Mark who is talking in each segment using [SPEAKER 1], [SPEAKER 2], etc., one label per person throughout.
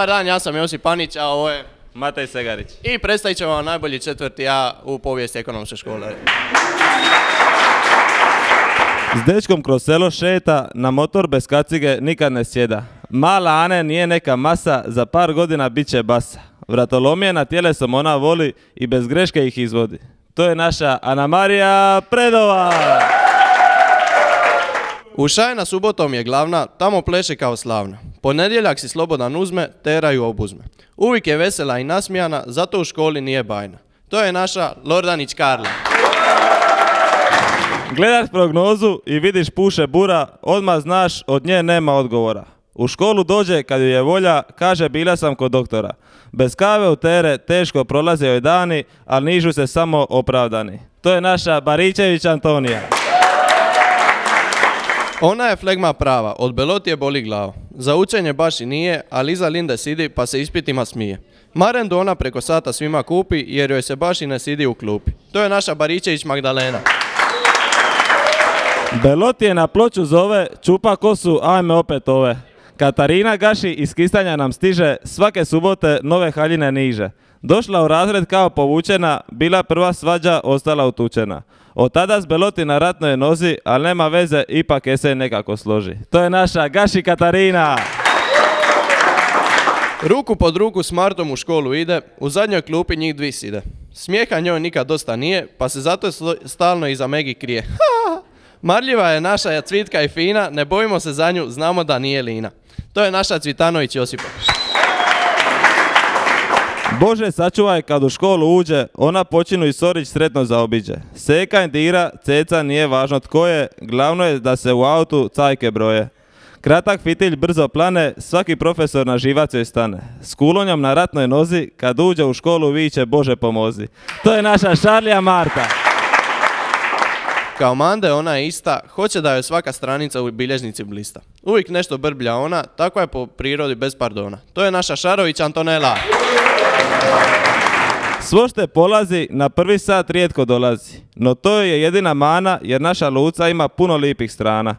[SPEAKER 1] Dobar dan, ja sam Josip Panić, a ovo je...
[SPEAKER 2] Matej Segarić.
[SPEAKER 1] I predstavit ćemo vam najbolji četvrti A u povijesti ekonomske škole.
[SPEAKER 2] S dečkom kroz selo šeta, na motor bez kacige nikad ne sjeda. Mala Ane nije neka masa, za par godina bit će basa. Vratolomije na tjelesom ona voli i bez greške ih izvodi. To je naša Ana Marija Predova.
[SPEAKER 1] Ušajna subotom je glavna, tamo pleše kao slavna. Ponedjeljak si slobodan uzme, teraju obuzme. Uvijek je vesela i nasmijana, zato u školi nije bajna. To je naša Lordanić Karla.
[SPEAKER 2] Gledaš prognozu i vidiš puše bura, odmah znaš od nje nema odgovora. U školu dođe kad ju je volja, kaže bila sam kod doktora. Bez kave u tere teško prolaze joj dani, ali nižu se samo opravdani. To je naša Baričević Antonija.
[SPEAKER 1] Ona je flegma prava, od belotije boli glava. Za učenje baš i nije, ali iza Linde sidi pa se ispitima smije. Marendu ona preko sata svima kupi jer joj se baš i ne sidi u klupi. To je naša Baričević Magdalena.
[SPEAKER 2] Belot je na ploču zove, čupa kosu, ajme opet ove. Katarina Gaši iz Kistanja nam stiže, svake subote nove haljine niže. Došla u razred kao povučena, bila prva svađa, ostala utučena. Od tada s Beloti na ratnoj nozi, ali nema veze, ipak je se nekako složi. To je naša Gaši Katarina!
[SPEAKER 1] Ruku pod ruku s Martom u školu ide, u zadnjoj klupi njih dvi side. Smijeha njoj nikad dosta nije, pa se zato stalno iza Megi krije. Marljiva je naša cvitka i fina, ne bojimo se za nju, znamo da nije lina. To je naša Cvitanović Josipa.
[SPEAKER 2] Bože sačuvaj kad u školu uđe, ona počinu i Sorić sretno zaobiđe. Seka dira, ceca nije važno tko je, glavno je da se u autu cajke broje. Kratak fitilj brzo plane, svaki profesor na živac joj stane. S kulonjom na ratnoj nozi, kad uđe u školu viće Bože pomozi. To je naša Šarlija Marta.
[SPEAKER 1] Kao Mande ona je ista, hoće da joj svaka stranica u bilježnici blista. Uvijek nešto brblja ona, takva je po prirodi bez pardona. To je naša Šarović Antonela.
[SPEAKER 2] Svo što polazi, na prvi sat rijetko dolazi. No to je jedina mana, jer naša Luca ima puno lipih strana.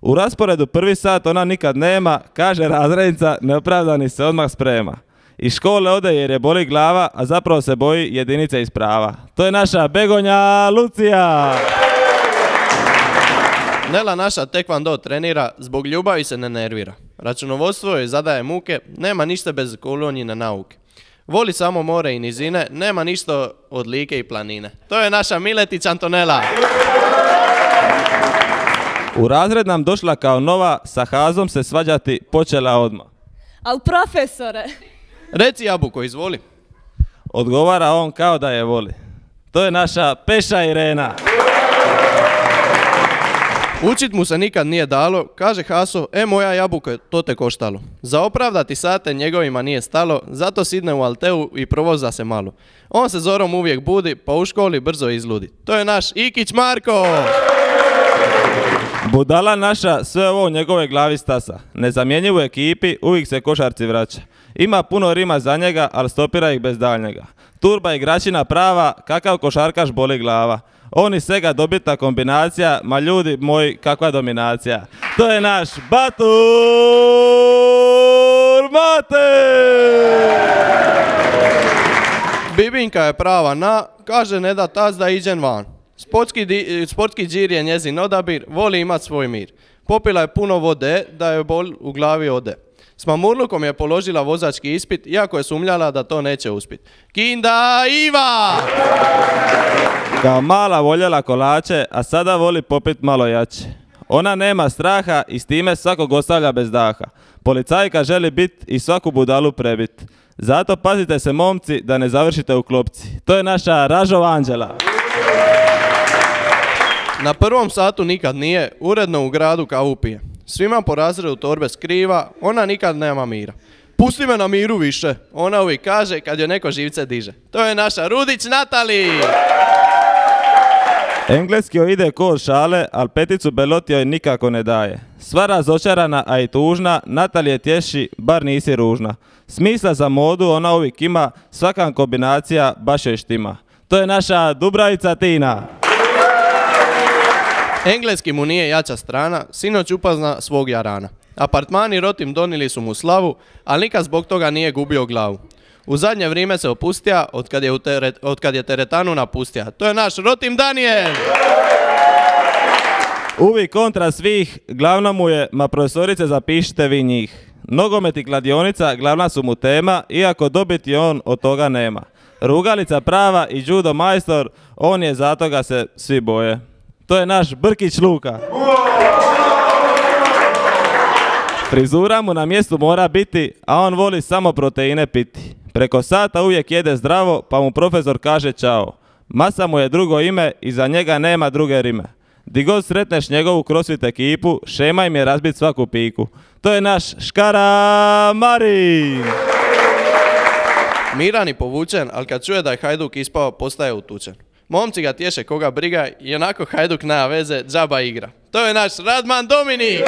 [SPEAKER 2] U rasporedu prvi sat ona nikad nema, kaže razrednica, neopravdani se odmah sprema. Iz škole ode jer je boli glava, a zapravo se boji jedinice iz prava. To je naša Begonja Lucija!
[SPEAKER 1] Nela naša tekvando trenira, zbog ljubavi se ne nervira. Računovodstvo joj zadaje muke, nema ništa bez kolonjine nauke. Voli samo more i nizine, nema ništa od like i planine. To je naša Miletić Antonela.
[SPEAKER 2] U razred nam došla kao nova, sa Hazom se svađati počela odmah.
[SPEAKER 3] Al profesore,
[SPEAKER 1] Reci jabuko, izvoli.
[SPEAKER 2] Odgovara on kao da je voli. To je naša Peša Irena.
[SPEAKER 1] Učit mu se nikad nije dalo, kaže Haso, e moja jabuko, to te koštalo. Za opravdati sate njegovima nije stalo, zato sidne u Alteu i provoza se malo. On se zorom uvijek budi, pa u školi brzo izludi. To je naš Ikić Marko!
[SPEAKER 2] Budala naša, sve ovo u njegove glavi stasa. Nezamjenjiv u ekipi, uvijek se košarci vraća. Ima puno rima za njega, ali stopira ih bez daljnjega. Turba igračina prava, kakav košarkaš boli glava. On i svega dobita kombinacija, ma ljudi moji, kakva dominacija. To je naš Batur Mate!
[SPEAKER 1] Bibinka je prava na, kaže ne da tas da iđen van. Sportski, di- sportski džir je njezin odabir, voli imat svoj mir. Popila je puno vode, da joj bol u glavi ode. S mamurlukom je položila vozački ispit, iako je sumnjala da to neće uspit. Kinda Iva!
[SPEAKER 2] Kao mala voljela kolače, a sada voli popit malo jače. Ona nema straha i s time svakog ostavlja bez daha. Policajka želi bit i svaku budalu prebit. Zato pazite se momci da ne završite u klopci. To je naša Ražova Anđela.
[SPEAKER 1] Na prvom satu nikad nije, uredno u gradu kavu pije. Svima po razredu torbe skriva, ona nikad nema mira. Pusti me na miru više, ona uvijek kaže kad joj neko živce diže. To je naša Rudić Natali!
[SPEAKER 2] Engleski joj ide ko šale, ali peticu Beloti joj nikako ne daje. Sva razočarana, a i tužna, Natalije tješi, bar nisi ružna. Smisla za modu ona uvijek ima, svaka kombinacija baš joj štima. To je naša Dubravica Tina.
[SPEAKER 1] Engleski mu nije jača strana, sinoć upazna svog jarana. Apartmani Rotim donili su mu slavu, ali nikad zbog toga nije gubio glavu. U zadnje vrijeme se opustija od kad je, teret, je teretanu napustija. To je naš Rotim Daniel!
[SPEAKER 2] Uvijek kontra svih, glavna mu je, ma profesorice zapišite vi njih. Nogomet i kladionica glavna su mu tema, iako dobiti on od toga nema. Rugalica prava i judo majstor, on je zato ga se svi boje. To je naš Brkić Luka. Frizura mu na mjestu mora biti, a on voli samo proteine piti. Preko sata uvijek jede zdravo, pa mu profesor kaže čao. Masa mu je drugo ime i za njega nema druge rime. Di god sretneš njegovu crossfit ekipu, šema im je razbit svaku piku. To je naš Škara Marin!
[SPEAKER 1] Miran i povučen, ali kad čuje da je Hajduk ispao, postaje utučen. Momci ga tješe koga briga i onako Hajduk nema veze, džaba igra. To je naš Radman Dominik!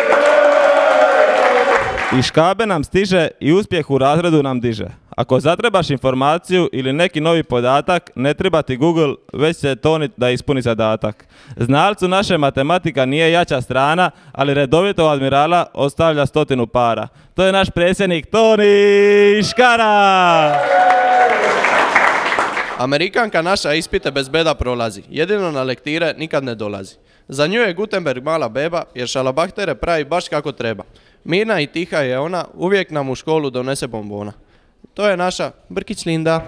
[SPEAKER 2] I škabe nam stiže i uspjeh u razredu nam diže. Ako zatrebaš informaciju ili neki novi podatak, ne treba ti Google, već se tonit da ispuni zadatak. Znalcu naše matematika nije jača strana, ali redovito admirala ostavlja stotinu para. To je naš predsjednik Toni Škara!
[SPEAKER 1] Amerikanka naša ispite bez beda prolazi, jedino na lektire nikad ne dolazi. Za nju je Gutenberg mala beba, jer šalabahtere pravi baš kako treba. Mirna i tiha je ona, uvijek nam u školu donese bombona. To je naša Brkić Linda.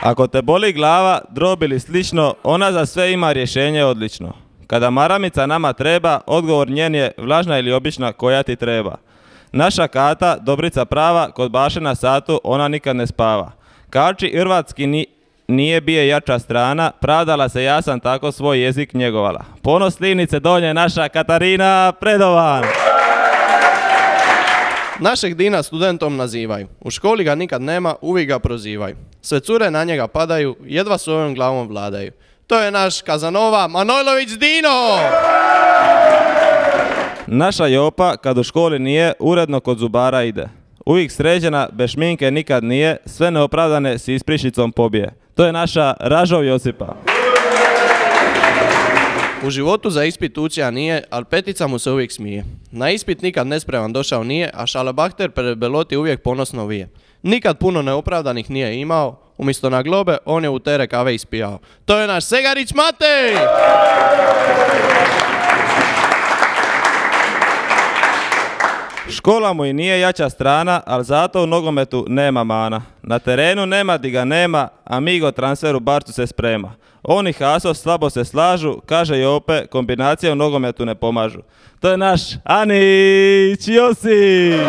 [SPEAKER 2] Ako te boli glava, drob ili slično, ona za sve ima rješenje odlično. Kada maramica nama treba, odgovor njen je vlažna ili obična koja ti treba. Naša kata, dobrica prava, kod baše na satu, ona nikad ne spava. Kači hrvatski ni, nije bije jača strana, pravdala se ja sam tako svoj jezik njegovala. Ponos slivnice donje naša Katarina Predovan.
[SPEAKER 1] Našeg Dina studentom nazivaju. U školi ga nikad nema, uvijek ga prozivaju. Sve cure na njega padaju, jedva svojom glavom vladaju. To je naš Kazanova Manojlović Dino!
[SPEAKER 2] Naša Jopa, kad u školi nije, uredno kod zubara ide. Uvijek sređena, bez šminke nikad nije, sve neopravdane s ispričnicom pobije. To je naša Ražov Josipa.
[SPEAKER 1] U životu za ispit učija nije, ali petica mu se uvijek smije. Na ispit nikad nespreman došao nije, a šalabahter pred beloti uvijek ponosno vije. Nikad puno neopravdanih nije imao, umjesto na globe on je u tere kave ispijao. To je naš Segarić Matej!
[SPEAKER 2] Škola mu i nije jača strana, ali zato u nogometu nema mana. Na terenu nema di ga nema, a mi go transferu Barcu se sprema. On i Haso slabo se slažu, kaže Jope, kombinacije u nogometu ne pomažu. To je naš Anić Josip!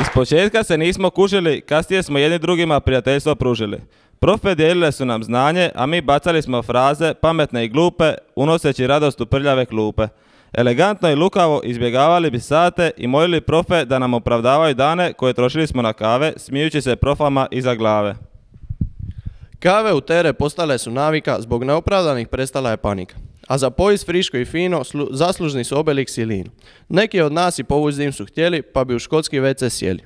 [SPEAKER 2] Iz početka se nismo kužili, kasnije smo jedni drugima prijateljstvo pružili. Profe dijelile su nam znanje, a mi bacali smo fraze, pametne i glupe, unoseći radost u prljave klupe. Elegantno i lukavo izbjegavali bi sate i molili profe da nam opravdavaju dane koje trošili smo na kave, smijući se profama iza glave.
[SPEAKER 1] Kave u tere postale su navika, zbog neopravdanih prestala je panika. A za pojis friško i fino slu- zaslužni su Obelix i Lino. Neki od nas i povuć dim su htjeli, pa bi u škotski WC sjeli.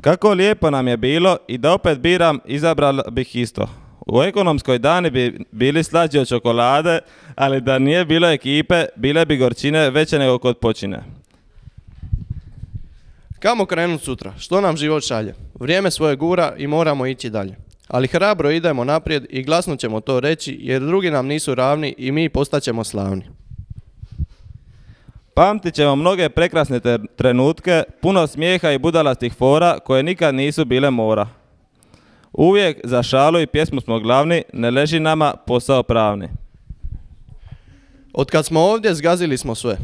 [SPEAKER 2] Kako lijepo nam je bilo i da opet biram, izabrala bih isto. U ekonomskoj dani bi bili slađi od čokolade, ali da nije bilo ekipe, bile bi gorčine veće nego kod počine.
[SPEAKER 1] Kamo krenut sutra? Što nam život šalje? Vrijeme svoje gura i moramo ići dalje. Ali hrabro idemo naprijed i glasno ćemo to reći jer drugi nam nisu ravni i mi postaćemo slavni.
[SPEAKER 2] Pamtit ćemo mnoge prekrasne trenutke, puno smijeha i budalastih fora koje nikad nisu bile mora. Uvijek za šalu i pjesmu smo glavni, ne leži nama posao pravni.
[SPEAKER 1] Od kad smo ovdje zgazili smo sve.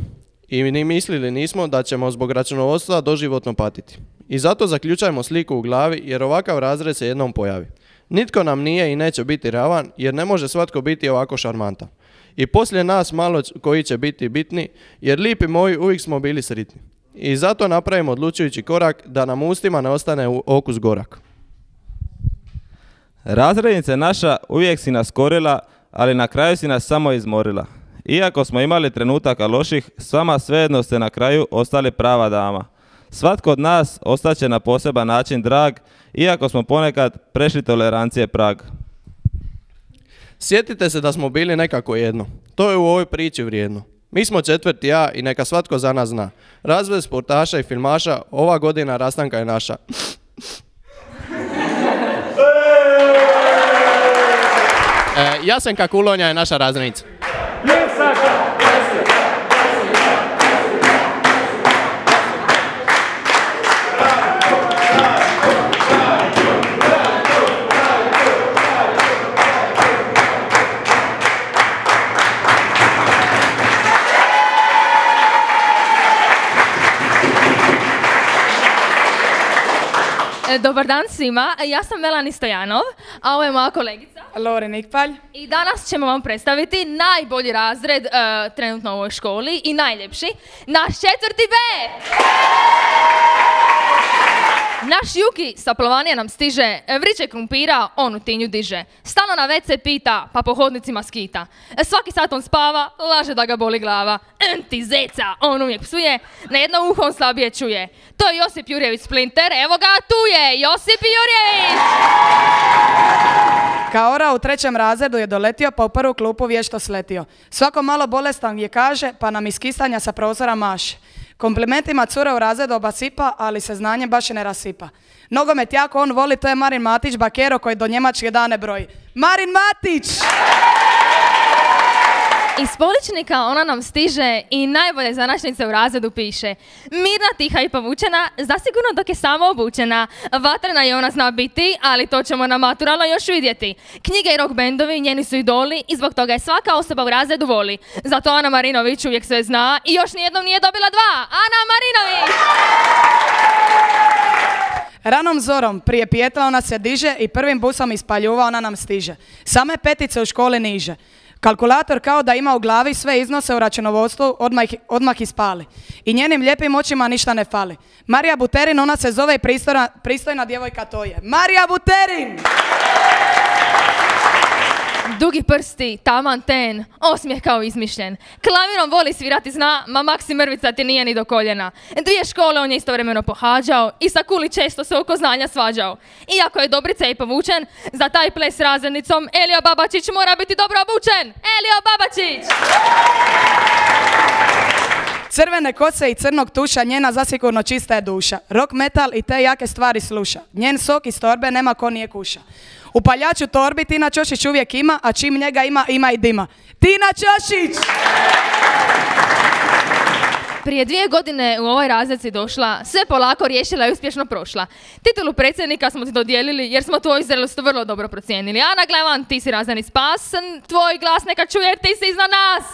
[SPEAKER 1] I ni mislili nismo da ćemo zbog računovodstva doživotno patiti. I zato zaključajmo sliku u glavi jer ovakav razred se jednom pojavi. Nitko nam nije i neće biti ravan jer ne može svatko biti ovako šarmantan. I poslije nas malo koji će biti bitni jer lipi moji uvijek smo bili sritni. I zato napravimo odlučujući korak da nam ustima ne ostane okus gorak.
[SPEAKER 2] Razrednice naša uvijek si nas korila, ali na kraju si nas samo izmorila. Iako smo imali trenutaka loših, s vama svejedno ste na kraju ostali prava dama. Svatko od nas ostaće na poseban način drag, iako smo ponekad prešli tolerancije prag.
[SPEAKER 1] Sjetite se da smo bili nekako jedno. To je u ovoj priči vrijedno. Mi smo četvrti ja i neka svatko za nas zna. Razvoj sportaša i filmaša, ova godina rastanka je naša. E, Jasenka Kulonja je naša razrednica.
[SPEAKER 3] E, Dobar dan svima, ja sam Melani Stojanov, a ovo je moja kolegica.
[SPEAKER 4] Lore Nikpalj.
[SPEAKER 3] I danas ćemo vam predstaviti najbolji razred e, trenutno u ovoj školi i najljepši, naš četvrti B! Naš Juki sa Plovanija nam stiže, vriće krumpira, on u tinju diže. Stalno na WC pita, pa po hodnicima skita. E, Svaki sat on spava, laže da ga boli glava. En ti zeca, on uvijek psuje, na jedno uho on slabije čuje. To je Josip Jurjević Splinter, evo ga tu je, Josip Jurjević!
[SPEAKER 4] Kaora u trećem razredu je doletio pa u prvu klupu vješto sletio. Svako malo bolestan je kaže pa nam iz sa prozora maše. Komplimentima cure u razredu obasipa, ali se znanje baš i ne rasipa. Nogomet jako on voli, to je Marin Matić, bakero koji do njemačke dane broji. Marin Matić!
[SPEAKER 3] Iz Poličnika ona nam stiže i najbolje zanačnice u razredu piše. Mirna, tiha i povučena, zasigurno dok je samo obučena. Vatrena je ona zna biti, ali to ćemo na maturalno još vidjeti. Knjige i rock bendovi njeni su idoli i zbog toga je svaka osoba u razredu voli. Zato Ana Marinović uvijek sve zna i još nijednom nije dobila dva. Ana Marinović!
[SPEAKER 4] Ranom zorom prije pijetla ona se diže i prvim busom ispaljuva ona nam stiže. Same petice u školi niže. Kalkulator kao da ima u glavi sve iznose u računovodstvu odmah, odmah ispali. I njenim lijepim očima ništa ne fali. Marija Buterin, ona se zove pristojna, pristojna djevojka to je. Marija Buterin!
[SPEAKER 3] Dugi prsti, taman ten, osmijeh kao izmišljen. Klavirom voli svirati zna, ma Maksi Mrvica ti nije ni do koljena. Dvije škole on je istovremeno pohađao i sa kuli često se oko znanja svađao. Iako je Dobrica i povučen, za taj ples razrednicom Elio Babačić mora biti dobro obučen. Elio Babačić!
[SPEAKER 4] Crvene kose i crnog tuša, njena zasigurno čista je duša. Rock metal i te jake stvari sluša. Njen sok iz torbe nema ko nije kuša. U paljaču torbi Tina Ćošić uvijek ima, a čim njega ima, ima i dima. Tina Ćošić!
[SPEAKER 3] Prije dvije godine u ovoj razred došla, sve polako riješila i uspješno prošla. Titulu predsjednika smo ti dodijelili jer smo tvoju zrelost vrlo dobro procijenili. Ana Glevan, ti si razredni spas, tvoj glas neka čuje ti si iznad nas.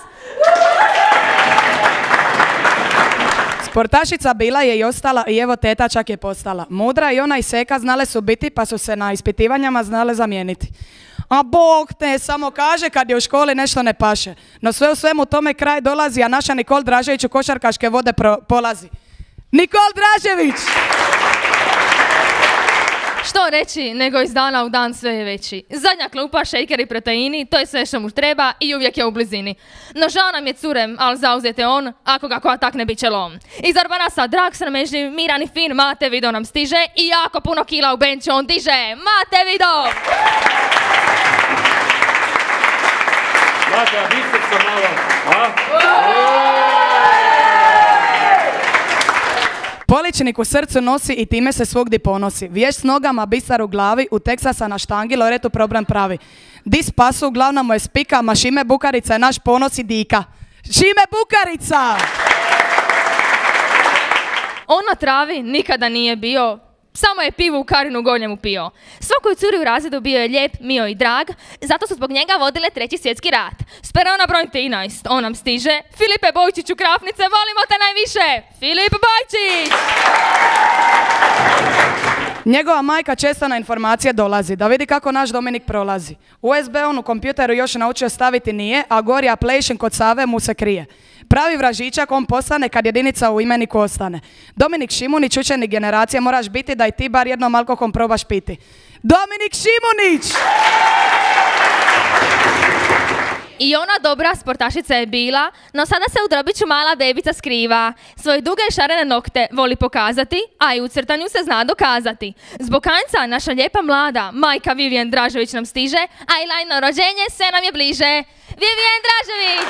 [SPEAKER 4] Sportašica bila je i ostala i evo teta čak je postala. Mudra i ona i seka znale su biti pa su se na ispitivanjama znale zamijeniti. A Bog te samo kaže kad je u školi nešto ne paše. No sve u svemu tome kraj dolazi, a naša Nikol Dražević u košarkaške vode pro- polazi. Nikol Dražević!
[SPEAKER 3] Što reći, nego iz dana u dan sve je veći. Zadnja klupa, šejker i proteini, to je sve što mu treba i uvijek je u blizini. No žao nam je curem, ali zauzete on, ako ga koja takne bit će lom. Iz Arbanasa drag sramežljiv, miran i fin, Mate Vido nam stiže i jako puno kila u benču on diže. Mate Vido!
[SPEAKER 5] Mate, a malo, a?
[SPEAKER 4] Poličnik u srcu nosi i time se svugdje ponosi. Vješ s nogama, bisar u glavi, u Teksasa na štangi, Loretu problem pravi. Di spasu, glavna mu je spika, ma Šime Bukarica je naš ponos i dika. Šime Bukarica!
[SPEAKER 3] On na travi nikada nije bio, samo je pivu u Karinu Gornjemu pio. Svakoj curi u razredu bio je lijep, mio i drag, zato su zbog njega vodile treći svjetski rat. Spera na broj 13, on nam stiže. Filipe Bojčić u Krafnice, volimo te najviše! Filip Bojčić!
[SPEAKER 4] Njegova majka često na informacije dolazi, da vidi kako naš Dominik prolazi. USB on u kompjuteru još naučio staviti nije, a gori Appellation kod Save mu se krije. Pravi vražičak on postane kad jedinica u imeniku ostane. Dominik Šimunić, učenik generacije, moraš biti da i ti bar jednom alkoholom probaš piti. Dominik Šimunić!
[SPEAKER 3] I ona dobra sportašica je bila, no sada se u drobiću mala bebica skriva. Svoje duge i šarene nokte voli pokazati, a i u crtanju se zna dokazati. Zbog kanca naša lijepa mlada, majka Vivian Dražević nam stiže, a i lajno rođenje sve nam je bliže. Vivian Dražević!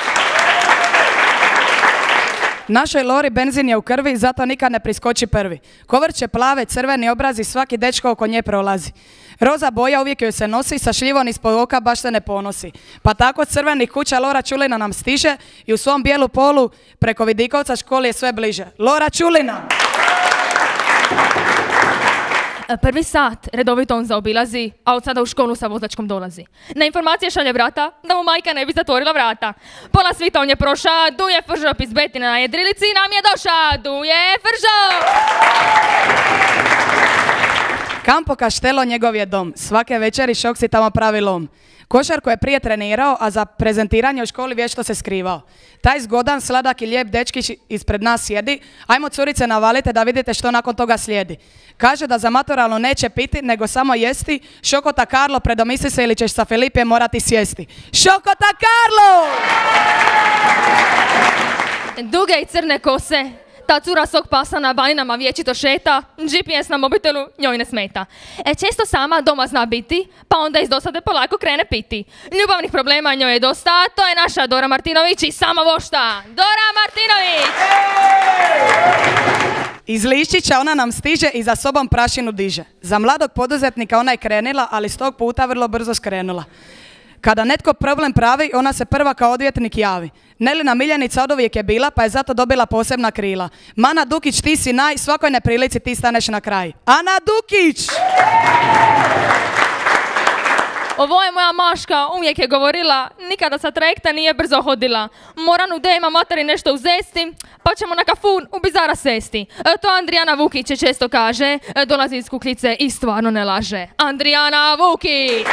[SPEAKER 4] Našoj Lori benzin je u krvi, zato nikad ne priskoči prvi. Kovrće plave, crveni obrazi, svaki dečko oko nje prolazi. Roza boja uvijek joj se nosi, sa šljivom ispod oka baš se ne ponosi. Pa tako od crvenih kuća Lora Čulina nam stiže i u svom bijelu polu preko Vidikovca školi je sve bliže. Lora Čulina!
[SPEAKER 3] Prvi sat redovito on zaobilazi, a od sada u školu sa vozačkom dolazi. Na informacije šalje brata da mu majka ne bi zatvorila vrata. Pola svita on je proša, duje fržop iz betina na jedrilici i nam je doša, duje fržop!
[SPEAKER 4] Kampo Kaštelo njegov je dom. Svake večeri šok si tamo pravi lom. Košarku je prije trenirao, a za prezentiranje u školi vješto se skrivao. Taj zgodan, sladak i lijep dečkić ispred nas sjedi. Ajmo curice navalite da vidite što nakon toga slijedi. Kaže da za maturalno neće piti, nego samo jesti. Šokota Karlo, predomisli se ili ćeš sa Filipijem morati sjesti. Šokota Karlo!
[SPEAKER 3] Duge i crne kose, ta cura svog pasa na baninama vječito šeta, GPS na mobitelu njoj ne smeta. E, često sama doma zna biti, pa onda iz dosade polako krene piti. Ljubavnih problema njoj je dosta, to je naša Dora Martinović i samo vošta. Dora Martinović!
[SPEAKER 4] Iz ona nam stiže i za sobom prašinu diže. Za mladog poduzetnika ona je krenila, ali s tog puta vrlo brzo skrenula. Kada netko problem pravi, ona se prva kao odvjetnik javi. Nelina Miljenica od uvijek je bila, pa je zato dobila posebna krila. Mana Dukić, ti si naj, svakoj neprilici ti staneš na kraj. Ana Dukić!
[SPEAKER 3] Ovo je moja maška, uvijek je govorila, nikada sa trajekta nije brzo hodila. Moram u dejma materi nešto uzesti, pa ćemo na kafun u bizara sesti. E, to Andrijana Vukić često kaže, e, dolazi iz kukljice i stvarno ne laže. Andrijana Vukić!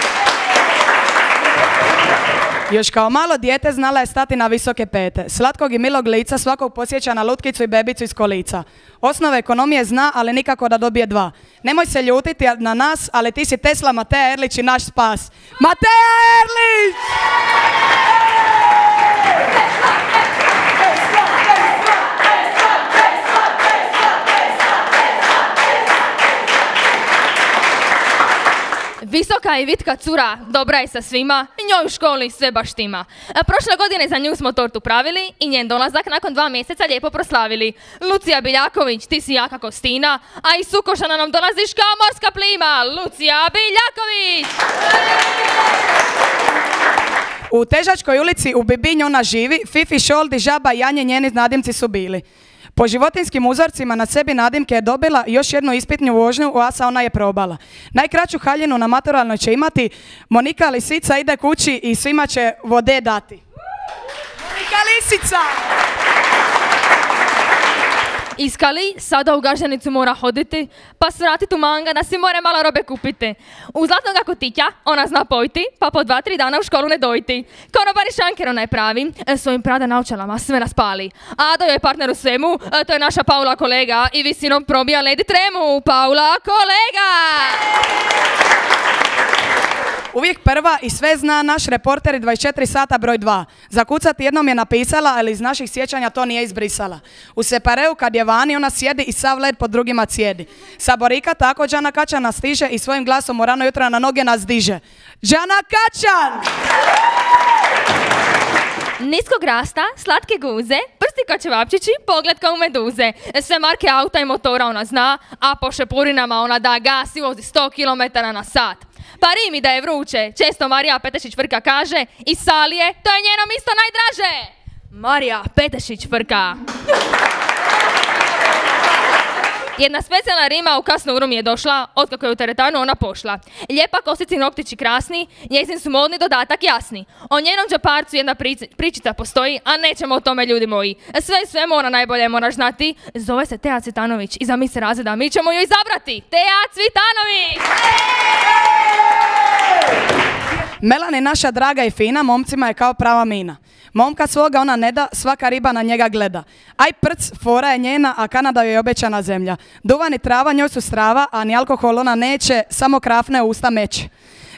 [SPEAKER 4] Još kao malo dijete znala je stati na visoke pete. Slatkog i milog lica svakog posjeća na lutkicu i bebicu iz kolica. Osnove ekonomije zna, ali nikako da dobije dva. Nemoj se ljutiti na nas, ali ti si Tesla Mateja Erlić i naš spas. Mateja Erlić!
[SPEAKER 3] Visoka i vitka cura, dobra je sa svima, njoj u školi sve baš tima. A prošle godine za nju smo tortu pravili i njen dolazak nakon dva mjeseca lijepo proslavili. Lucija Biljaković, ti si jaka kostina, a iz Sukošana nam dolaziš kao morska plima. Lucija Biljaković!
[SPEAKER 4] U Težačkoj ulici u Bibinj ona živi, Fifi, Šoldi, Žaba i Janje njeni nadimci su bili. Po životinskim uzorcima na sebi nadimke je dobila još jednu ispitnju vožnju, u Asa ona je probala. Najkraću haljinu na maturalnoj će imati, Monika Lisica ide kući i svima će vode dati. Monika Lisica!
[SPEAKER 3] Iskali, sada u gaženicu mora hoditi, pa svratiti u manga da si more malo robe kupiti. U zlatnoga kotića ona zna pojti, pa po dva, tri dana u školu ne dojti. Konobari šanker ona je pravi, e, svojim prada naučalama sve nas pali. Ado je partner u svemu, e, to je naša Paula kolega i visinom probija Lady Tremu. Paula kolega!
[SPEAKER 4] Uvijek prva i sve zna naš reporter i 24 sata broj 2. Zakucati jednom je napisala, ali iz naših sjećanja to nije izbrisala. U separeu kad je vani ona sjedi i sav led pod drugima cijedi. Saborika tako Đana Kačana stiže i svojim glasom u rano jutro na noge nas diže. Đana Kačan!
[SPEAKER 3] Niskog rasta, slatke guze, prsti kao čevapčići, pogled kao meduze. Sve marke auta i motora ona zna, a po šepurinama ona da gas i vozi 100 km na sat. Pa Rimi da je vruće, često Marija Petešić Vrka kaže, i Salije, to je njeno isto najdraže. Marija Petešić Vrka. Jedna specijalna rima u kasnu uru mi je došla, otkako je u teretanu ona pošla. Lijepa kosici noktići krasni, njezin su modni dodatak jasni. O njenom džaparcu jedna pričica postoji, a nećemo o tome ljudi moji. Sve i sve mora najbolje moraš znati. Zove se Teja Cvitanović i za mi se razreda, mi ćemo ju izabrati. Teja Cvitanović!
[SPEAKER 4] Melani naša draga i fina, momcima je kao prava mina. Momka svoga ona ne da, svaka riba na njega gleda. Aj prc, fora je njena, a Kanada joj je obećana zemlja. Duvan i trava njoj su strava, a ni alkohol ona neće, samo krafne usta meće.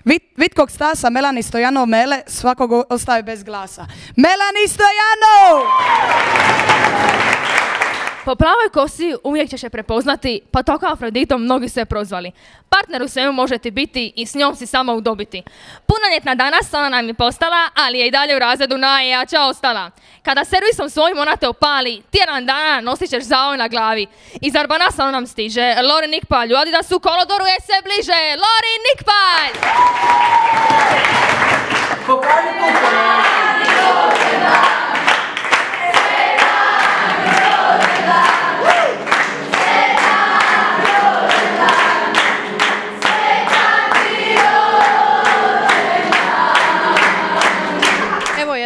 [SPEAKER 4] Vit, Vitkog Stasa, Melani Stojanov Mele, svakog ostaje bez glasa. Melani Stojanov!
[SPEAKER 3] Po plavoj kosi uvijek ćeš je prepoznati, pa tako Afroditom mnogi su je prozvali. Partner u svemu može ti biti i s njom si samo udobiti. Punoljetna danas ona nam je postala, ali je i dalje u razredu najjača ostala. Kada servisom svojim ona te opali, tjedan dana nosit ćeš zaoj na glavi. Iz Arbanasa nam stiže, Lori Nikpalj, u Adidasu kolodoru je se bliže, Lori Nikpalj!
[SPEAKER 6] Evo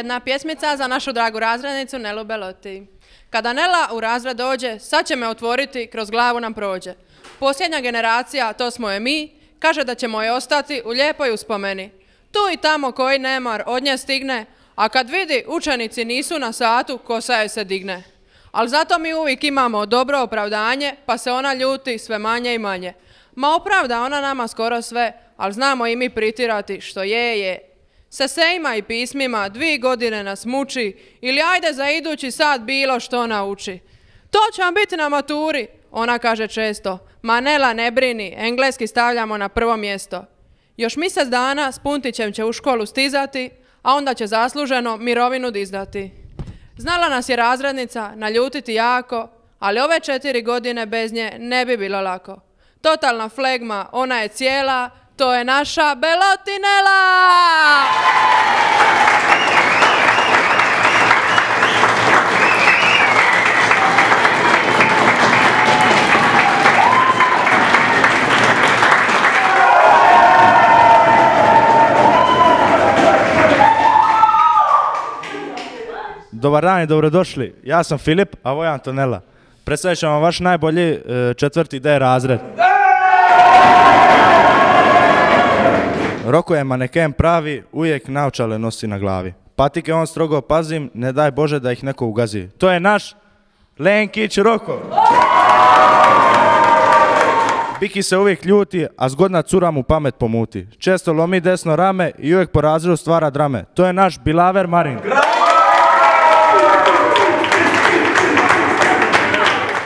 [SPEAKER 6] jedna pjesmica za našu dragu razrednicu Nelu Beloti. Kada Nela u razred dođe, sad će me otvoriti, kroz glavu nam prođe. Posljednja generacija, to smo je mi, kaže da ćemo je ostati u lijepoj uspomeni. Tu i tamo koji nemar od nje stigne, a kad vidi učenici nisu na satu, kosa joj se digne. Ali zato mi uvijek imamo dobro opravdanje, pa se ona ljuti sve manje i manje. Ma opravda ona nama skoro sve, ali znamo i mi pritirati što je je. Sa sejma i pismima dvi godine nas muči ili ajde za idući sad bilo što nauči. To će vam biti na maturi, ona kaže često. Manela ne brini, engleski stavljamo na prvo mjesto. Još mjesec dana s Puntićem će u školu stizati, a onda će zasluženo mirovinu dizdati. Znala nas je razrednica naljutiti jako, ali ove četiri godine bez nje ne bi bilo lako. Totalna flegma, ona je cijela, to je naša Belotinela!
[SPEAKER 7] Dobar dan i dobrodošli. Ja sam Filip, a ovo je Antonella. Predstavit ćemo vam vaš najbolji e, četvrti D razred. Roko je maneken pravi, uvijek naočale nosi na glavi. Patike on strogo pazim, ne daj Bože da ih neko ugazi. To je naš Lenkić Roko. Biki se uvijek ljuti, a zgodna cura mu pamet pomuti. Često lomi desno rame i uvijek po razredu stvara drame. To je naš Bilaver Marin.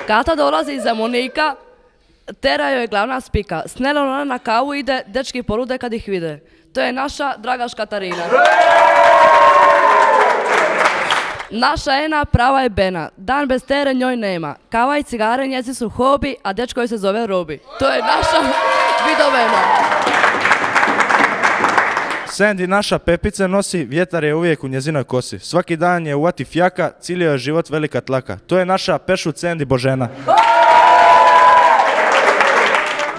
[SPEAKER 8] Kata dolazi iz Zemunika, tera joj je glavna spika. S Nelom ona na kavu ide, dečki polude kad ih vide. To je naša Dragaš Katarina. Naša Ena prava je Bena. Dan bez tere njoj nema. Kava i cigare njezi su hobi, a dečko joj se zove Robi. To je naša Vidovena.
[SPEAKER 7] Sandy naša pepice nosi, vjetar je uvijek u njezinoj kosi. Svaki dan je uvati fjaka, cilio je život velika tlaka. To je naša pešu Sandy Božena.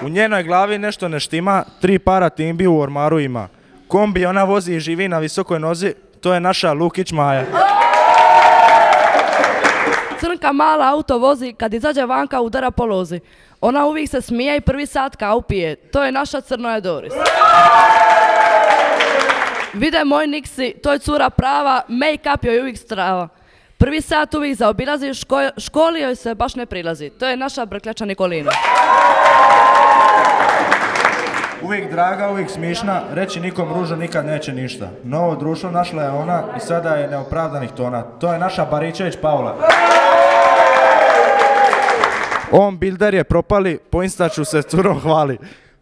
[SPEAKER 7] U njenoj glavi nešto ne štima, tri para timbi u ormaru ima. Kombi ona vozi i živi na visokoj nozi, to je naša Lukić Maja.
[SPEAKER 8] Crnka mala auto vozi, kad izađe vanka udara po lozi. Ona uvijek se smije i prvi sat kao pije. To je naša Crnoja Doris. Vide moj Niksi, to je cura prava, make-up joj uvijek strava. Prvi sat uvijek zaobilazi, ško- školi joj se baš ne prilazi. To je naša brkljača Nikolina.
[SPEAKER 7] Uvijek draga, uvijek smišna, reći nikom ružno nikad neće ništa. Novo društvo našla je ona i sada je neopravdanih tona. To je naša Baričević Paula. On bilder je propali, po instaču se curom hvali.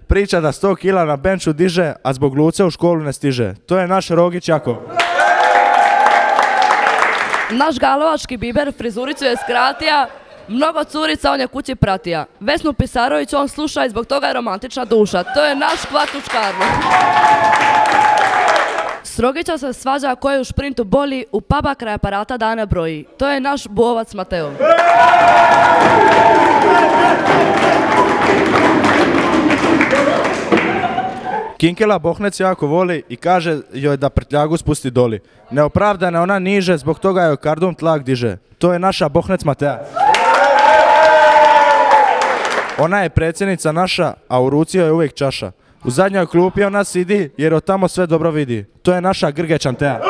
[SPEAKER 7] Priča da 100 kila na benču diže, a zbog luce u školu ne stiže. To je naš Rogić Jakov.
[SPEAKER 8] Naš galovački biber frizuricu je skratija, mnogo curica on je kući pratija. Vesnu Pisarović on sluša i zbog toga je romantična duša. To je naš kvatuš Karlo. Srogića se svađa koje u šprintu boli, u paba kraj aparata dane broji. To je naš bovac Mateo.
[SPEAKER 7] Kinkela Bohnec jako voli i kaže joj da prtljagu spusti doli. Neopravdana ona niže, zbog toga joj kardum tlak diže. To je naša Bohnec Matea. Ona je predsjednica naša, a u ruci je uvijek čaša. U zadnjoj klupi ona sidi jer od tamo sve dobro vidi. To je naša Grge Antea.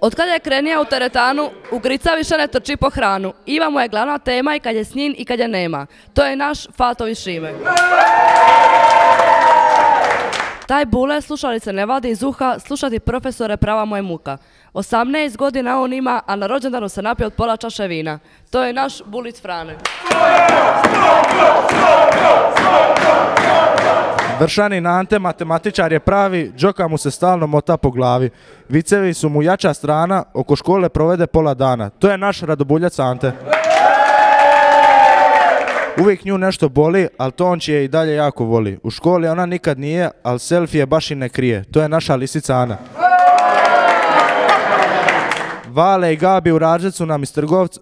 [SPEAKER 8] Od kada je krenija u teretanu, u Grica više ne trči po hranu. Iva mu je glavna tema i kad je s njim i kad je nema. To je naš Fatovi Šime. Taj bule slušalice ne vadi iz uha, slušati profesore prava mu je muka. 18 godina on ima, a na rođendanu se napije od pola čaše vina. To je naš bulic Frane.
[SPEAKER 7] Vršanin Ante, matematičar je pravi, džoka mu se stalno mota po glavi. Vicevi su mu jača strana, oko škole provede pola dana. To je naš radobuljac Ante. Uvijek nju nešto boli, ali to on će i dalje jako voli. U školi ona nikad nije, ali selfie baš i ne krije. To je naša lisica Ana. Vale i Gabi u Ražecu nam iz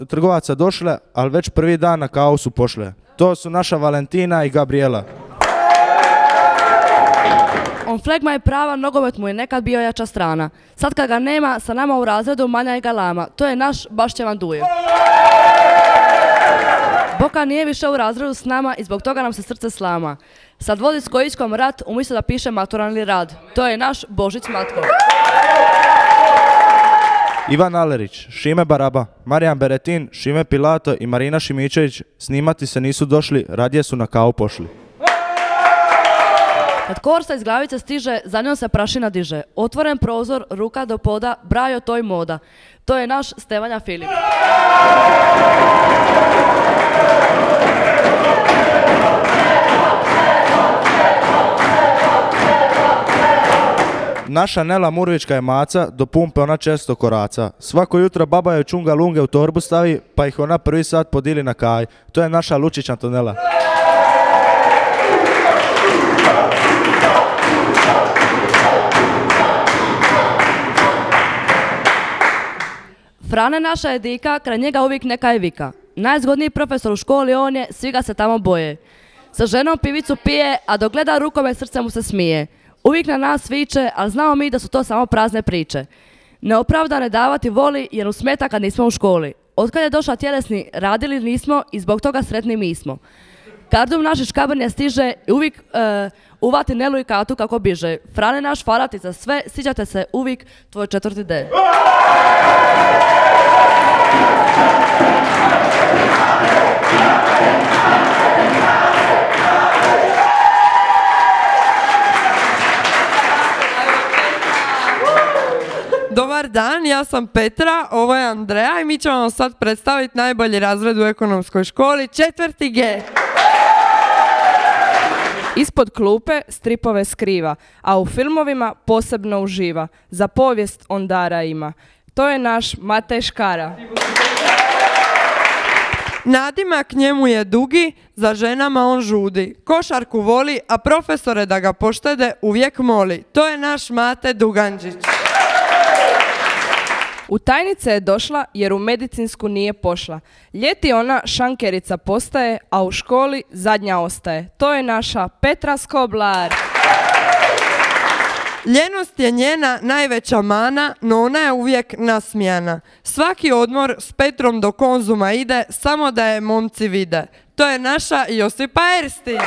[SPEAKER 7] trgovaca došle, ali već prvi dan na kavu su pošle. To su naša Valentina i Gabriela.
[SPEAKER 8] On flegma je prava, nogomet mu je nekad bio jača strana. Sad kad ga nema, sa nama u razredu manja je galama. To je naš Bašćevan Duje. Boka nije više u razredu s nama i zbog toga nam se srce slama. Sad vodi s Kojićkom rat, umjesto da piše maturalni rad. To je naš Božić Matko.
[SPEAKER 7] Ivan Alerić, Šime Baraba, Marijan Beretin, Šime Pilato i Marina Šimičević snimati se nisu došli, radije su na kavu pošli.
[SPEAKER 8] Kad korsa iz glavice stiže, za njom se prašina diže. Otvoren prozor, ruka do poda, brajo to i moda. To je naš Stevanja Filip.
[SPEAKER 7] Naša Nela Murvička je maca, do pumpe ona često koraca. Svako jutro baba joj čunga lunge u torbu stavi, pa ih ona prvi sat podili na kaj. To je naša Lučić Antonela.
[SPEAKER 8] Frane naša je dika, kraj njega uvijek neka je vika. Najzgodniji profesor u školi on je, svi ga se tamo boje. Sa ženom pivicu pije, a dok gleda rukome srce mu se smije. Uvijek na nas viče, ali znamo mi da su to samo prazne priče. Neopravdane davati voli jer mu smeta kad nismo u školi. Otkad je došla tjelesni, radili nismo i zbog toga sretni mi smo. Kardum naši škabrnje stiže i uvijek e, uvati Nelu i Katu kako biže. Frane naš farati za sve, sjećate se uvijek tvoj četvrti D.
[SPEAKER 9] Dobar dan, ja sam Petra, ovo je Andreja i mi ćemo vam sad predstaviti najbolji razred u ekonomskoj školi, četvrti G.
[SPEAKER 10] Ispod klupe stripove skriva, a u filmovima posebno uživa. Za povijest ondara ima. To je naš Matej Škara.
[SPEAKER 9] Nadimak njemu je dugi, za ženama on žudi. Košarku voli, a profesore da ga poštede uvijek moli. To je naš Mate Duganđić.
[SPEAKER 10] U tajnice je došla jer u medicinsku nije pošla. Ljeti ona šankerica postaje, a u školi zadnja ostaje. To je naša Petra Skoblar.
[SPEAKER 9] Ljenost je njena najveća mana, no ona je uvijek nasmijana. Svaki odmor s Petrom do konzuma ide, samo da je momci vide. To je naša Josipa Erstić.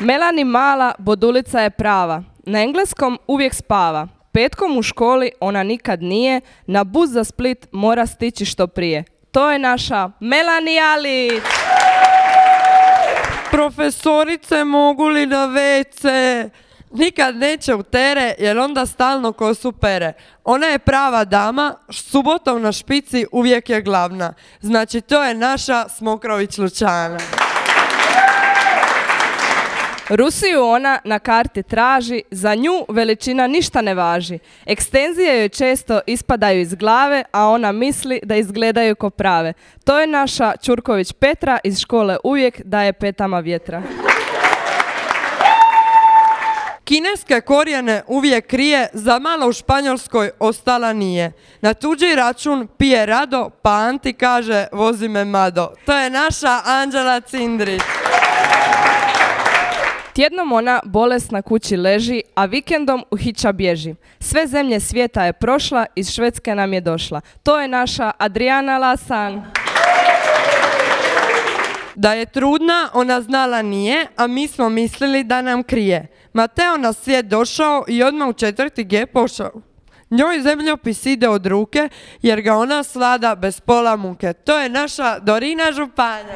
[SPEAKER 10] Melani mala, bodulica je prava. Na engleskom uvijek spava. Petkom u školi ona nikad nije, na bus za Split mora stići što prije. To je naša Melani Alić.
[SPEAKER 9] Profesorice, mogu li na WC? Nikad neće u tere, jer onda stalno kosu pere. Ona je prava dama, subotom na špici uvijek je glavna. Znači, to je naša Smokrović Lučana.
[SPEAKER 10] Rusiju ona na karti traži, za nju veličina ništa ne važi. Ekstenzije joj često ispadaju iz glave, a ona misli da izgledaju ko prave. To je naša Čurković Petra iz škole uvijek daje petama vjetra.
[SPEAKER 9] Kineske korijene uvijek krije, za malo u Španjolskoj ostala nije. Na tuđi račun pije rado, pa Anti kaže vozi me mado. To je naša Anđela Cindrić.
[SPEAKER 10] Tjednom ona bolesna kući leži, a vikendom u hića bježi. Sve zemlje svijeta je prošla, iz Švedske nam je došla. To je naša Adriana Lasan.
[SPEAKER 9] Da je trudna, ona znala nije, a mi smo mislili da nam krije. Mateo na svijet došao i odmah u četvrti G pošao. Njoj zemljopis ide od ruke jer ga ona slada bez pola muke. To je naša Dorina Županja.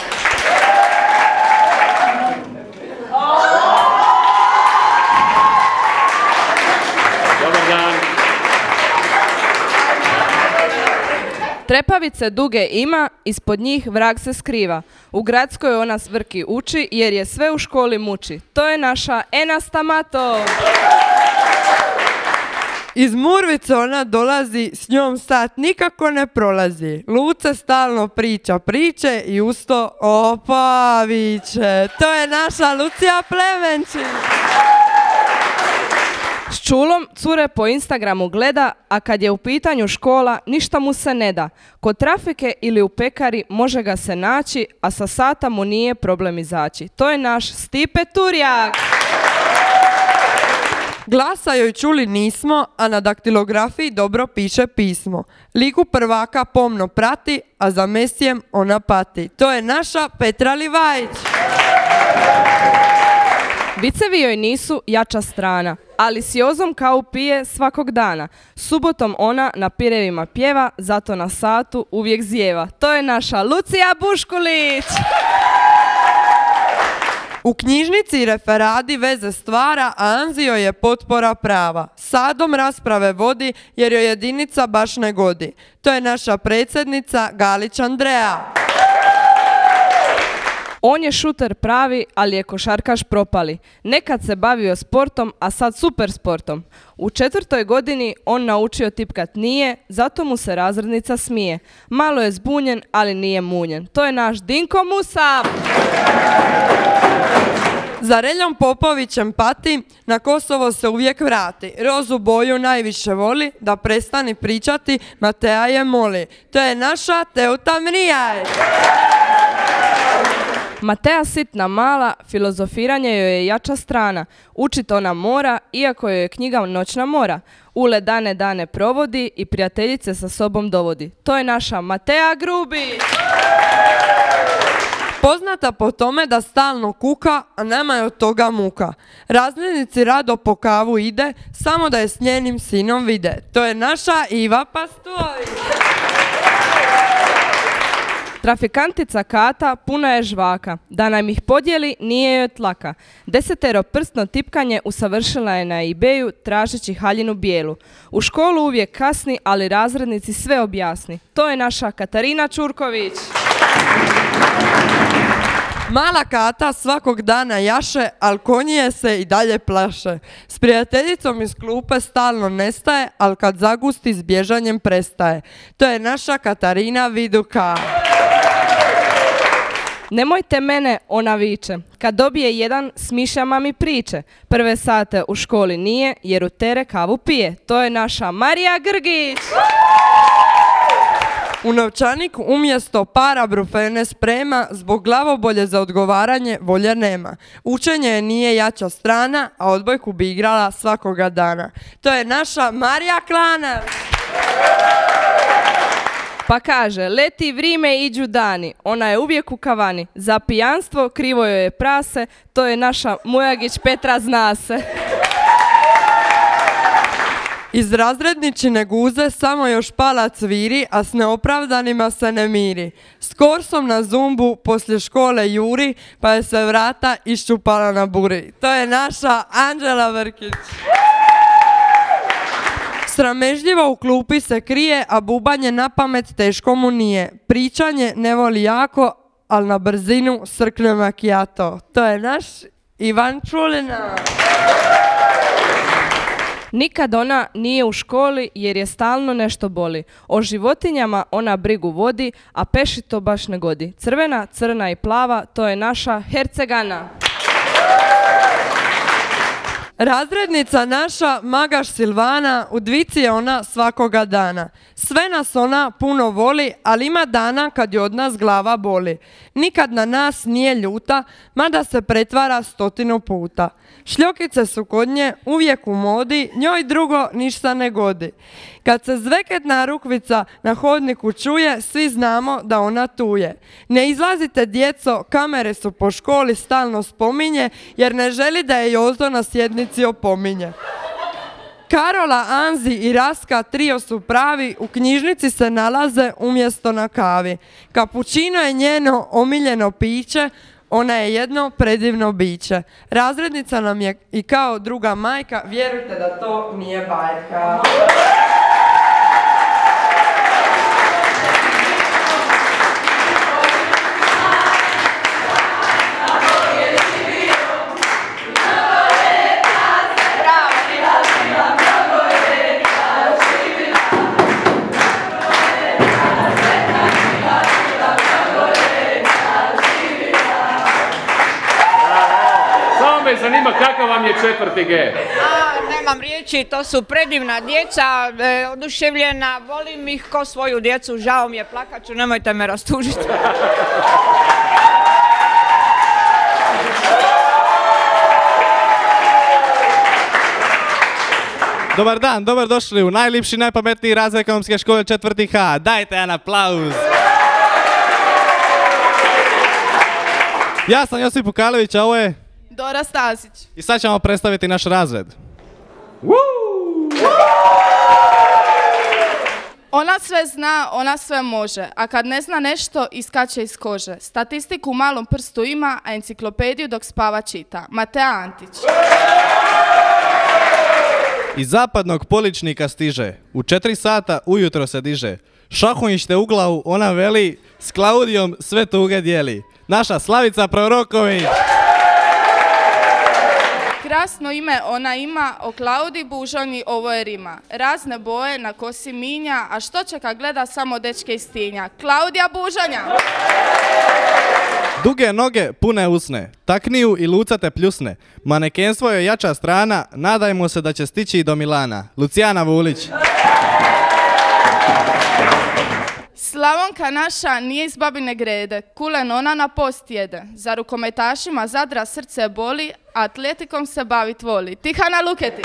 [SPEAKER 10] Trepavice duge ima, ispod njih vrag se skriva. U gradskoj ona svrki uči jer je sve u školi muči. To je naša Ena Stamato.
[SPEAKER 9] Iz Murvice ona dolazi, s njom sat nikako ne prolazi. Luce stalno priča priče i usto opa viče. To je naša Lucija Plemenčić.
[SPEAKER 10] S čulom cure po Instagramu gleda, a kad je u pitanju škola, ništa mu se ne da. Kod trafike ili u pekari može ga se naći, a sa sata mu nije problem izaći. To je naš Stipe Turjak.
[SPEAKER 9] Glasa joj čuli nismo, a na daktilografiji dobro piše pismo. Liku prvaka pomno prati, a za mesijem ona pati. To je naša Petra Livajić.
[SPEAKER 10] Vicevi joj nisu jača strana, ali s Jozom kao pije svakog dana. Subotom ona na pirevima pjeva, zato na satu uvijek zjeva. To je naša Lucija Buškulić.
[SPEAKER 9] U knjižnici referadi veze stvara, a Anzio je potpora prava. Sadom rasprave vodi jer joj jedinica baš ne godi. To je naša predsjednica Galić Andreja.
[SPEAKER 10] On je šuter pravi, ali je košarkaš propali. Nekad se bavio sportom, a sad super sportom. U četvrtoj godini on naučio tipkat nije, zato mu se razrednica smije. Malo je zbunjen, ali nije munjen. To je naš Dinko Musa.
[SPEAKER 9] Za Reljom Popovićem pati, na Kosovo se uvijek vrati. Rozu boju najviše voli, da prestani pričati, Matea je moli. To je naša Teuta Mrijaj.
[SPEAKER 10] Matea sitna mala, filozofiranje joj je jača strana. Učit ona mora, iako joj je knjiga noćna mora. Ule dane dane provodi i prijateljice sa sobom dovodi. To je naša Matea Grubi.
[SPEAKER 9] Poznata po tome da stalno kuka, a nema je od toga muka. Razrednici rado po kavu ide, samo da je s njenim sinom vide. To je naša Iva Pastović.
[SPEAKER 10] Trafikantica Kata puna je žvaka. Da nam ih podijeli nije joj tlaka. Desetero prstno tipkanje usavršila je na ebayu tražeći haljinu bijelu. U školu uvijek kasni, ali razrednici sve objasni. To je naša Katarina Čurković.
[SPEAKER 9] Mala kata svakog dana jaše, al konjije se i dalje plaše. S prijateljicom iz klupe stalno nestaje, al kad zagusti s bježanjem prestaje. To je naša Katarina Viduka.
[SPEAKER 10] Nemojte mene, ona viče. Kad dobije jedan, smišlja mami priče. Prve sate u školi nije, jer u tere kavu pije. To je naša Marija Grgić.
[SPEAKER 9] U novčanik umjesto para brufene sprema, zbog glavobolje za odgovaranje volje nema. Učenje je nije jača strana, a odbojku bi igrala svakoga dana. To je naša Marija Klana.
[SPEAKER 10] Pa kaže, leti vrime iđu dani. Ona je uvijek u kavani. Za pijanstvo krivo joj je prase. To je naša Mujagić Petra zna se.
[SPEAKER 9] Iz razredničine guze samo još palac viri, a s neopravdanima se ne miri. S korsom na zumbu poslije škole juri, pa je se vrata iščupala na buri. To je naša Anđela Vrkić. Sramežljivo u klupi se krije, a bubanje na pamet teško mu nije. Pričanje ne voli jako, ali na brzinu srkne makijato. To je naš Ivan Čulina.
[SPEAKER 10] Nikad ona nije u školi jer je stalno nešto boli. O životinjama ona brigu vodi, a peši to baš ne godi. Crvena, crna i plava, to je naša Hercegana.
[SPEAKER 9] Razrednica naša, Magaš Silvana, u dvici je ona svakoga dana. Sve nas ona puno voli, ali ima dana kad je od nas glava boli. Nikad na nas nije ljuta, mada se pretvara stotinu puta. Šljokice su kod nje uvijek u modi, njoj drugo ništa ne godi. Kad se zveketna rukvica na hodniku čuje, svi znamo da ona tuje. Ne izlazite djeco, kamere su po školi stalno spominje, jer ne želi da je Jozo na sjednici opominje. Karola, Anzi i Raska trio su pravi, u knjižnici se nalaze umjesto na kavi. Kapućino je njeno omiljeno piće, ona je jedno predivno biće. Razrednica nam je i kao druga majka, vjerujte da to nije bajka.
[SPEAKER 11] Četvrti G.
[SPEAKER 12] A, nemam riječi, to su predivna djeca, e, oduševljena, volim ih ko svoju djecu, žao mi je plakaću, nemojte me rastužiti.
[SPEAKER 1] Dobar dan, dobar došli u najlipši, najpametniji razred ekonomske škole četvrti H. Dajte jedan aplauz. Ja sam Josip Pukalević, a ovo je...
[SPEAKER 13] Dora Stasić.
[SPEAKER 1] I sad ćemo predstaviti naš razred.
[SPEAKER 13] Ona sve zna, ona sve može, a kad ne zna nešto, iskače iz kože. Statistiku u malom prstu ima, a enciklopediju dok spava čita. Matea Antić.
[SPEAKER 1] Iz zapadnog poličnika stiže. U četiri sata ujutro se diže. Šahunjište u glavu, ona veli, s Klaudijom sve tuge dijeli. Naša Slavica Proroković.
[SPEAKER 13] Krasno ime ona ima, o Klaudi Bužonji ovo je rima. Razne boje na kosi minja, a što će kad gleda samo dečke iz tinja? Klaudija Bužanja!
[SPEAKER 1] Duge noge, pune usne. Takniju i lucate pljusne. Manekenstvo je jača strana, nadajmo se da će stići i do Milana. Lucijana Vulić.
[SPEAKER 13] Slavonka naša nije iz babine grede, kulen ona na post jede. Za rukometašima Zadra srce boli, atletikom se bavit voli. Tihana Luketi.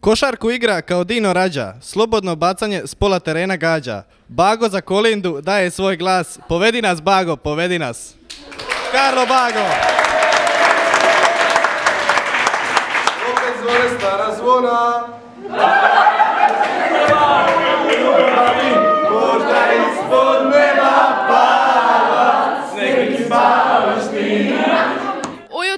[SPEAKER 1] Košarku igra kao Dino Rađa, slobodno bacanje s pola terena gađa. Bago za Kolindu daje svoj glas, povedi nas Bago, povedi nas. Karlo Bago!
[SPEAKER 14] Opet zvone stara zvona.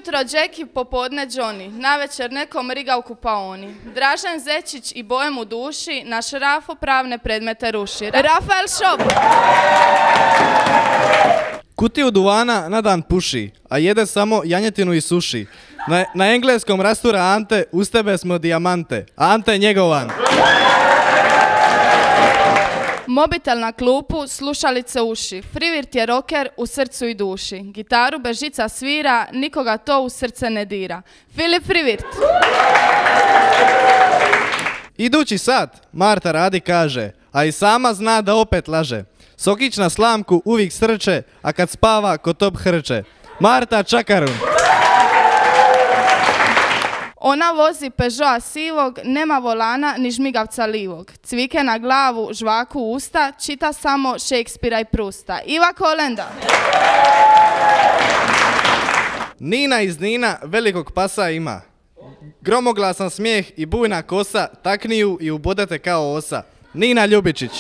[SPEAKER 13] Ujutro Jackie, popodne Johnny, navečer nekom riga u kupaoni. Dražen Zečić i bojem u duši, naš Rafo pravne predmete ruši. Rafael Šop!
[SPEAKER 1] Kutiju duvana na dan puši, a jede samo janjetinu i suši. Na, na engleskom rastura Ante, uz tebe smo dijamante. Ante njegovan.
[SPEAKER 13] Mobitel na klupu, slušalice uši. Frivirt je roker u srcu i duši. Gitaru bez žica svira, nikoga to u srce ne dira. Filip Frivirt.
[SPEAKER 1] Idući sat, Marta radi kaže, a i sama zna da opet laže. Sokić na slamku uvijek srče, a kad spava ko top hrče. Marta Čakarun.
[SPEAKER 13] Ona vozi Peugeota sivog, nema volana ni žmigavca livog. Cvike na glavu, žvaku usta, čita samo Šekspira i Prusta. Iva Kolenda.
[SPEAKER 1] Nina iz Nina velikog pasa ima. Gromoglasan smijeh i bujna kosa takniju i ubodete kao osa. Nina Ljubičić.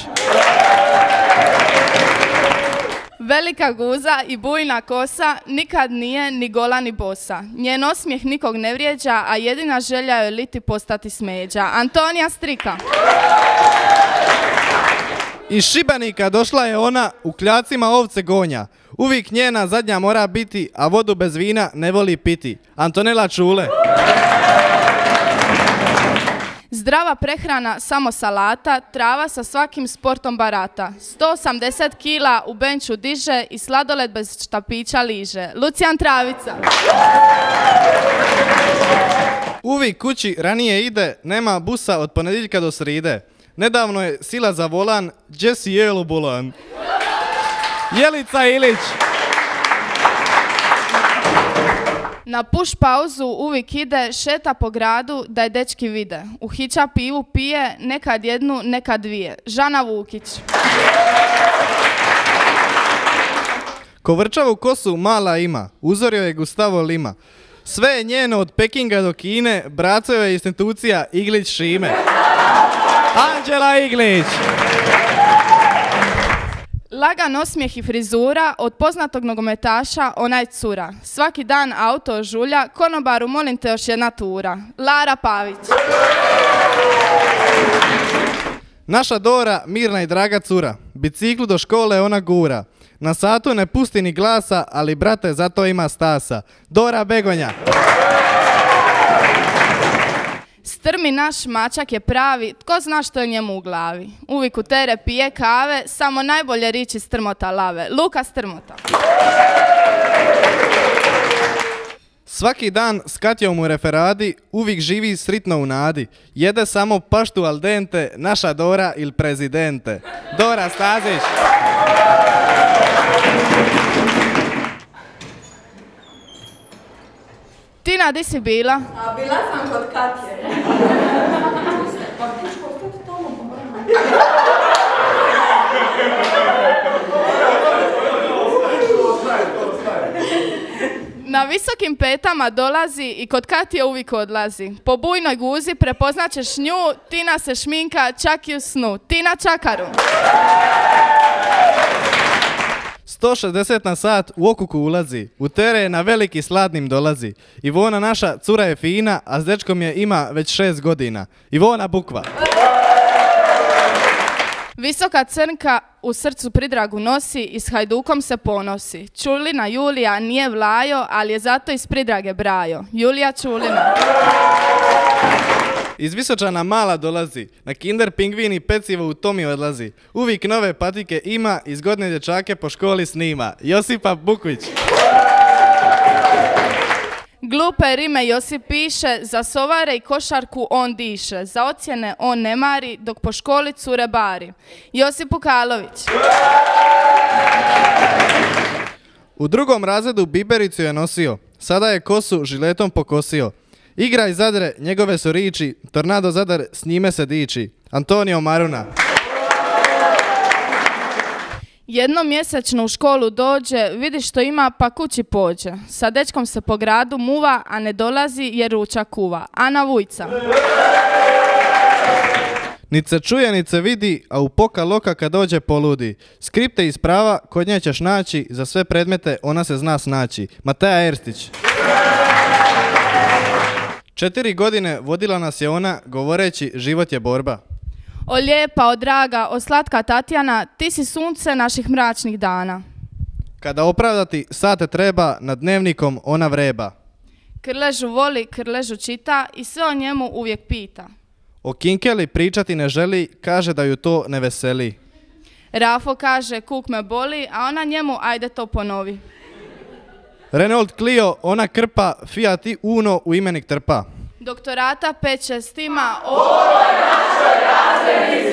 [SPEAKER 13] Velika guza i bujna kosa nikad nije ni gola ni bosa. Njen osmijeh nikog ne vrijeđa, a jedina želja je liti postati smeđa. Antonija Strika.
[SPEAKER 1] Iz Šibenika došla je ona, u kljacima ovce gonja. Uvijek njena zadnja mora biti, a vodu bez vina ne voli piti. Antonela Čule.
[SPEAKER 13] Zdrava prehrana, samo salata, trava sa svakim sportom barata. 180 kila u benču diže i sladoled bez štapića liže. Lucijan Travica.
[SPEAKER 1] Uvijek kući ranije ide, nema busa od ponedjeljka do sride. Nedavno je sila za volan, Jesse Jelu bolan. Jelica Ilić.
[SPEAKER 13] Na push pauzu uvijek ide, šeta po gradu da je dečki vide. Uhića pivu pije, nekad jednu, nekad dvije. Žana Vukić.
[SPEAKER 1] Kovrčavu kosu mala ima, uzorio je Gustavo Lima. Sve je njeno od Pekinga do Kine, Bracove institucija Iglić Šime. Anđela Iglić!
[SPEAKER 13] Lagan osmijeh i frizura od poznatog nogometaša onaj cura. Svaki dan auto žulja, konobaru molim te još jedna tura. Lara Pavić.
[SPEAKER 1] Naša Dora, mirna i draga cura. Biciklu do škole ona gura. Na satu ne pusti ni glasa, ali brate zato ima stasa. Dora Begonja.
[SPEAKER 13] Strmi naš mačak je pravi, tko zna što je njemu u glavi. Uvijek u tere pije kave, samo najbolje riči strmota lave. Luka Strmota.
[SPEAKER 1] Svaki dan skatio mu referadi, uvijek živi sritno u nadi. Jede samo paštu al dente, naša Dora il prezidente. Dora Stazić.
[SPEAKER 13] Tina, di si bila?
[SPEAKER 15] A bila sam kod Katje.
[SPEAKER 13] Na visokim petama dolazi i kod Katije uvijek odlazi. Po bujnoj guzi prepoznaćeš nju, Tina se šminka čak i u snu. Tina Čakaru.
[SPEAKER 1] 160 na sat u okuku ulazi, u tere na veliki sladnim dolazi. Ivona naša cura je fina, a s dečkom je ima već šest godina. Ivona Bukva.
[SPEAKER 13] Visoka crnka u srcu pridragu nosi i s hajdukom se ponosi. Čulina Julija nije vlajo, ali je zato iz pridrage brajo. Julija Čulina.
[SPEAKER 1] Iz Visočana mala dolazi, na kinder pingvin i pecivo u Tomi odlazi. Uvijek nove patike ima i zgodne dječake po školi snima. Josipa Bukvić.
[SPEAKER 13] Glupe rime Josip piše, za sovare i košarku on diše, za ocjene on ne mari, dok po školi cure bari. Josip Pukalović.
[SPEAKER 1] U drugom razredu bibericu je nosio, sada je kosu žiletom pokosio. Igra iz Zadre, njegove su riči, Tornado Zadar s njime se diči. Antonio Maruna.
[SPEAKER 13] Jednom mjesečno u školu dođe, vidi što ima pa kući pođe. Sa dečkom se po gradu muva, a ne dolazi jer ruča kuva. Ana Vujca.
[SPEAKER 1] Nic se čuje, nic se vidi, a u poka loka kad dođe poludi. Skripte iz prava, kod nje ćeš naći, za sve predmete ona se zna snaći. Mateja Erstić. Četiri godine vodila nas je ona, govoreći život je borba.
[SPEAKER 13] O lijepa, o draga, o slatka Tatjana, ti si sunce naših mračnih dana.
[SPEAKER 1] Kada opravdati sate treba, nad dnevnikom ona vreba.
[SPEAKER 13] Krležu voli, krležu čita i sve o njemu uvijek pita.
[SPEAKER 1] O Kinkeli pričati ne želi, kaže da ju to ne veseli.
[SPEAKER 13] Rafo kaže kuk me boli, a ona njemu ajde to ponovi.
[SPEAKER 1] Renault Clio, ona krpa, Fiat Uno u imenik trpa.
[SPEAKER 13] Doktorata 5-6 ima, ovo je našoj razredni